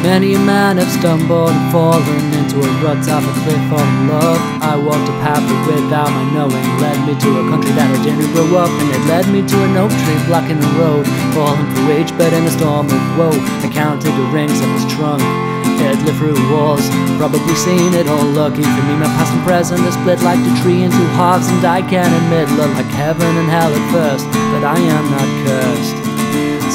Many a man have stumbled and fallen into a rut off a cliff of love. I walked a path that without my knowing led me to a country that I didn't grow up in. It led me to an oak tree blocking the road, falling for rage, but in a storm of woe. I counted the rings of his trunk. It lived through walls, probably seen it all. Lucky for me, my past and present are split like the tree into halves, and I can admit, look like heaven and hell at first, but I am not cursed.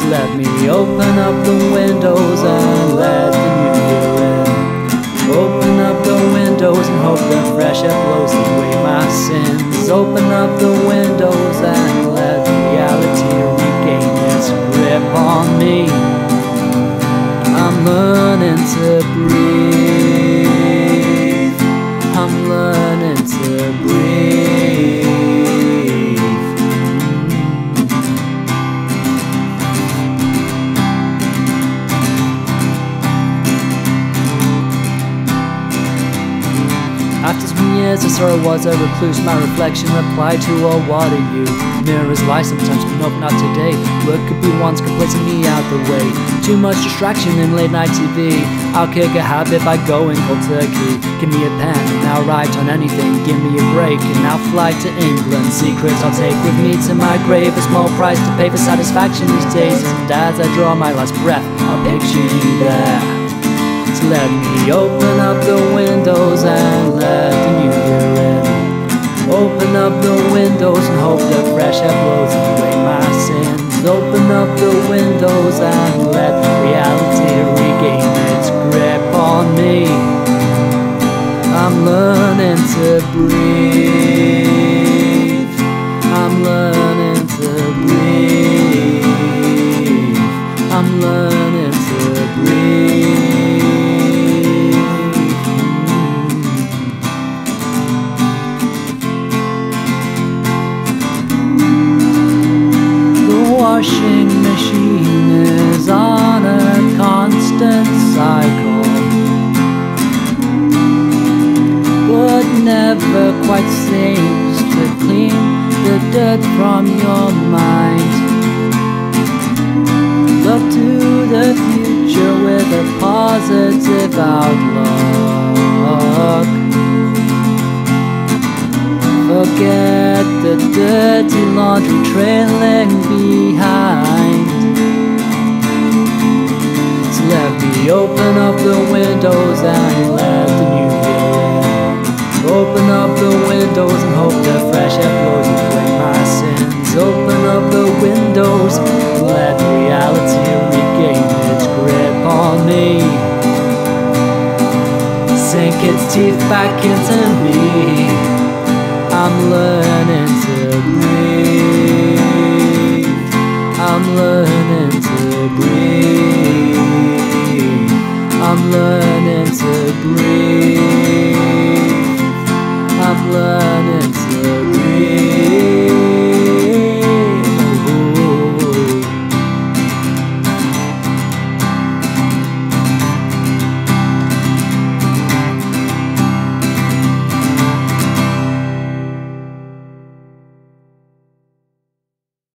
Let me open up the windows and let the new year in. Open up the windows and hope the fresh air blows away my sins. Open up the windows and let reality regain its grip on me. I'm learning to breathe. After some years I saw I was a recluse My reflection replied to, all what are you? Mirrors lie sometimes, but nope, not today. Work could be once complacing me out the way. Too much distraction in late night TV I'll kick a habit by going cold turkey. Give me a pen and I'll write on anything. Give me a break and I'll fly to England. Secrets I'll take with me to my grave. A small price to pay for satisfaction these days. And as I draw my last breath I'll picture you there so let me open up the windows and let the new year in. Open up the windows and hope the fresh air blows away my sins. Open up the windows and let reality regain its grip on me. I'm learning to breathe. Washing machine is on a constant cycle, but never quite seems to clean the dirt from your mind. Look to the future with a positive outlook. Forget the dirty laundry trailing behind. So let me open up the windows and let the new year in. Open up the windows and hope the fresh air blows away my sins. Open up the windows let reality regain its grip on me. Sink its teeth back into me. I'm learning to breathe. I'm learning to breathe. I'm learning.